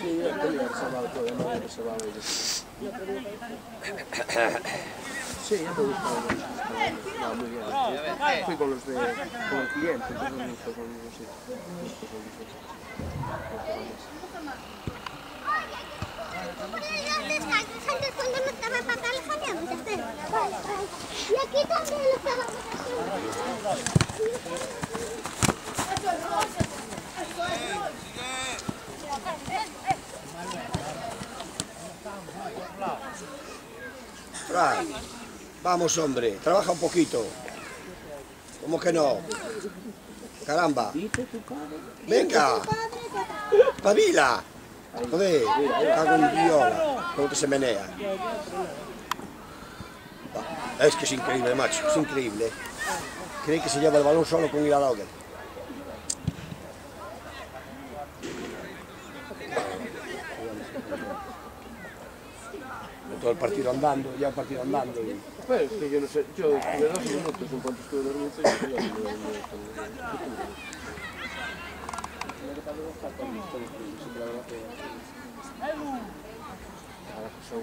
Sí, yo tenía reservado todo, no había reservado ellos. Sí, ya me gustó. No, muy bien. Fui con los de, con el cliente, entonces me gustó con los sí. Me gustó con los Vamos hombre, trabaja un poquito. ¿Cómo que no? Caramba. Venga, pavila. Joder, cago en viola, como que se menea. Es que es increíble, macho, es increíble. Cree que se lleva el balón solo con ir al Auger. Todo el partido andando, ya el partido andando. y- Pues es que yo no sé, yo de dos minutos en cuanto estuve dormido, yo no- Ahora que son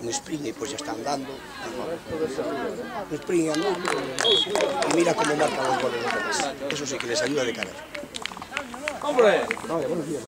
un sprint y pues ya está andando. Un sprint y andando. Y mira cómo marca los goles eso sí que les ayuda de cara. ¡Hombre! Vale, buenos días.